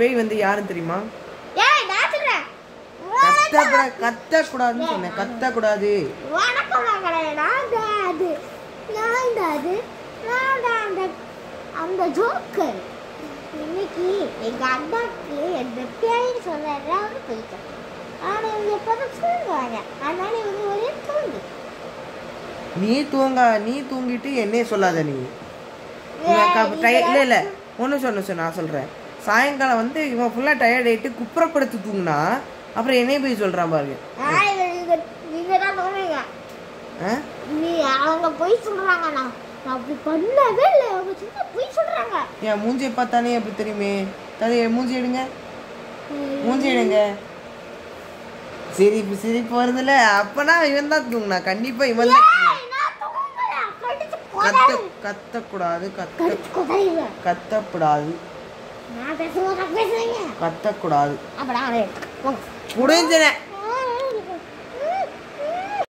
பேய் வந்து யாருன்னு தெரியுமா? கத்தக்கூடாதுன்னு சொன்னேன். கத்தக்கூடாது. அந்த ஜோக்கர் இன்னைக்கு எங்க அண்ணாக்கு எந்த சொல்ல எல்லாரும் போயிட்டோம் ஆனா இவங்க எப்போதும் தூங்குவாங்க. அதனால இவங்க ஒரே தூங்கு. நீ தூங்க நீ தூங்கிட்டு என்னைய சொல்லாத நீ. இல்ல இல்ல. ஒன்று சொன்ன சொன்ன நான் சொல்றேன். சாயங்காலம் வந்து இவன் ஃபுல்லா டயர்ட் ஆயிட்டு குப்புறப்படுத்து தூங்குனா அப்புறம் என்னைய போய் சொல்றான் பாருங்க. அவங்க பொய் சொல்றாங்க நான் நான் அப்படி பண்ணவே இல்லை. அவங்க சும்மா பொய் சொல்றாங்க. என் மூஞ்சியை பார்த்தானே அப்படி தெரியுமே? தலை மூஞ்சி எடுங்க. மூஞ்சி எடுங்க. சிரிப்பு சிரிப்பு வருதுல அப்பனா இவன் தான் தூங்குனா. கண்டிப்பா இவன் தான் கத்த. கத்தக்கூடாது கத்த. கத்தக்கூடாது நான் நான் பேசுறீங்க? கத்தக்கூடாது. அப்படா போங்க. புரிஞ்சுனேன்